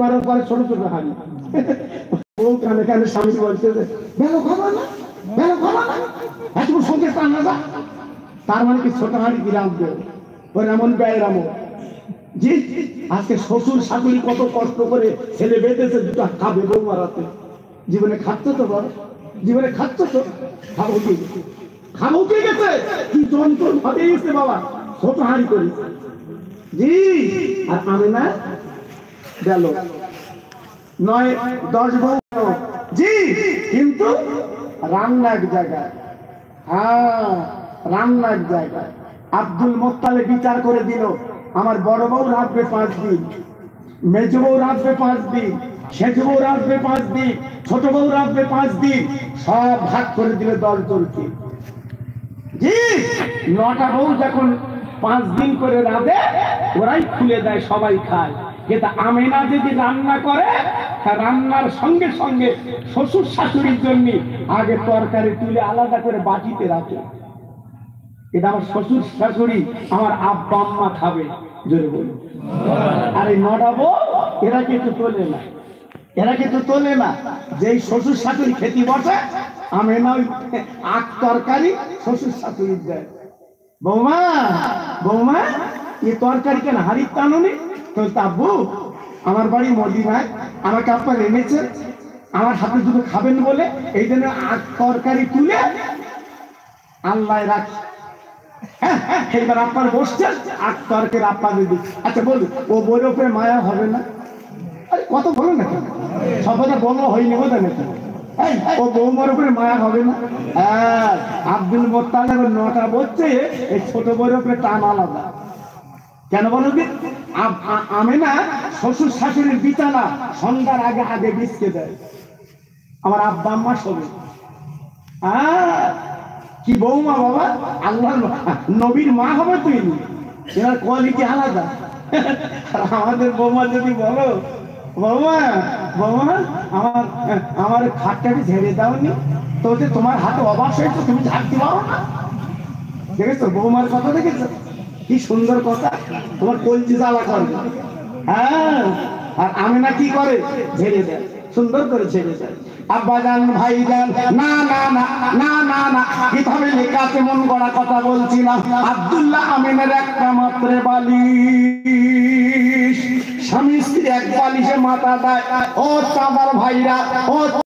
করার পরে ছোট ছোট ও কানে কানে স্বামী বলছে যে, বেলো না বেলো না সঙ্গে যা। তার মানে কি ছোট হাড়ি এমন জি, আজকে শ্বশুর শাশুড়ি কত কষ্ট করে ছেলে বেঁধেছে দুটো খাবে বউ মারাতে জীবনে খাচ্ছ তো বল, জীবনে খাচ্ছ তো। খাব কি? খাব কি গেছে? কি যন্ত্র ভাবে গেছে বাবা। ছোট হাড়ি করি। জি আর আমি না। গেল। নয়, দশ বউ জি, কিন্তু রান্না জায়গায়। হ্যাঁ রান্না জায়গায়। আব্দুল মোত্তালে বিচার করে দিল, আমার বড় বউ রাখবে পাঁচ দিন, মেজ বউ রাখবে পাঁচ দিন, সেজ বউ রাখবে পাঁচ দিন, ছোট বউ রাখবে পাঁচ দিন, সব ভাগ করে দিলে দশ জনকে। জি, নটা বউ যখন পাঁচ দিন করে রাঁধে ওরাই খুলে দেয়, সবাই খায়। কিন্তু আমেনা যদি রান্না করে রান্নার সঙ্গে সঙ্গে শ্বশুর শাশুড়ির জন্য আগে তরকারি তুলে আলাদা করে বাটিতে রাখে। এটা আমার শ্বশুর শাশুড়ি আমার আব্বা আম্মা খাবে, জোরে বলি নটা এরা কিন্তু তোলে না। এরা কিন্তু তোলে না। যেই শ্বশুর শাশুড়ি খেতে বসে আমি না ওই আখ তরকারি শ্বশুর শাশুড়ি দেয়। বৌমা বৌমা এই তরকারি কেন? হাড়ির টানুনি? তো তাব্বু আমার বাড়ি মদিনায় আমাকে আপনার এনেছে আমার হাতে দুটো খাবেন বলে এই জন্য তরকারি তুলে আল্লাহ রাখি হ্যাঁ, হ্যাঁ, এইবার আপনার বসছেন আখ তরকারি আপনাদের দিচ্ছি। আচ্ছা বলুন ও বইয়ের উপরে মায়া হবে না? আরে কত বলো না সবাই বলো হয়নি বোঝা এই, ও বৌমার উপরে মায়া হবে না? হ্যাঁ আব্দুল মোত্তালেব নটা বলছে এই ছোট বইয়ের উপরে টান আলাদা। কেন বলো কি? আমি না শ্বশুর শাশুড়ির বিছানা সন্ধ্যার আগে আগে বিছকে দেয়। আমার আব্বা আম্মা সবে। কি বৌমা বাবা? আল্লাহ নবীর মা হবে তুই এনার কোয়ালিটি আলাদা। আমাদের বৌমা যদি বলো, বৌমা বৌমা, আমার আমার খাটটা খাটটাকে ঝেড়ে দাওনি? তো যে তোমার হাতে অবাস হয়েছে, তুমি ঝাড়তে পারো না। দেখেছ? বৌমার কথা দেখেছ? কি সুন্দর কথা। তোমার কলজি জ্বালা করবে হ্যাঁ? আর আমি না কি করে? ঝেড়ে দেয়। সুন্দর করে ছেড়ে দেয়। আব্বা যান, ভাই যান, না না না না না না। কথা আব্দুল্লাহ আমিনের একটা মাত্রে বালিশ। স্বামী স্ত্রী এক বালিশে মাথা দেয়। ও চাঁদার ভাইরা, ও